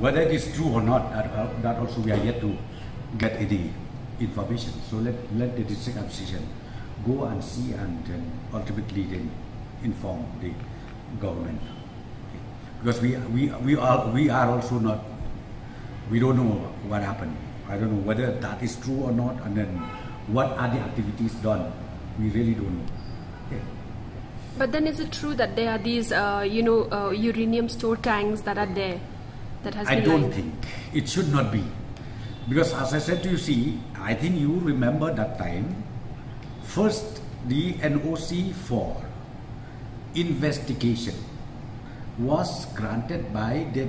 Whether it is true or not, that, uh, that also we are yet to get any information. So let, let the district administration go and see and then ultimately then inform the government. Because we, we, we, are, we are also not, we don't know what happened. I don't know whether that is true or not and then what are the activities done. We really don't know. Okay. But then is it true that there are these, uh, you know, uh, uranium store tanks that are there? That has I been don't think it should not be. Because as I said to you, see, I think you remember that time, first the NOC for investigation was granted by the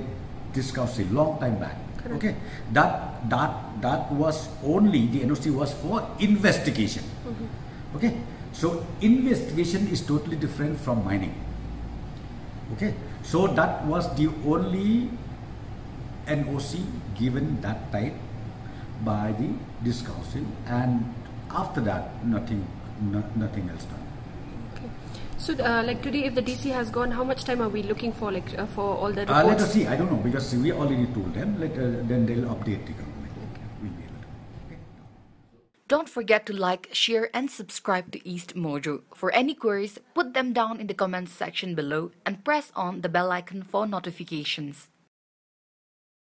this council long time back. Correct. Okay, that that that was only the NOC was for investigation. Mm-hmm. Okay, so investigation is totally different from mining. Okay, so that was the only NOC given that type by the this council, and after that, nothing, no, nothing else done. Okay. So, uh, like today, if the DC has gone, how much time are we looking for, like, uh, for all the Uh, reports? let us see. I don't know because we already told them. Let, uh, then they'll update the government. Okay. We'll be able to. Okay. Don't forget to like, share, and subscribe to East Mojo. For any queries, put them down in the comments section below and press on the bell icon for notifications.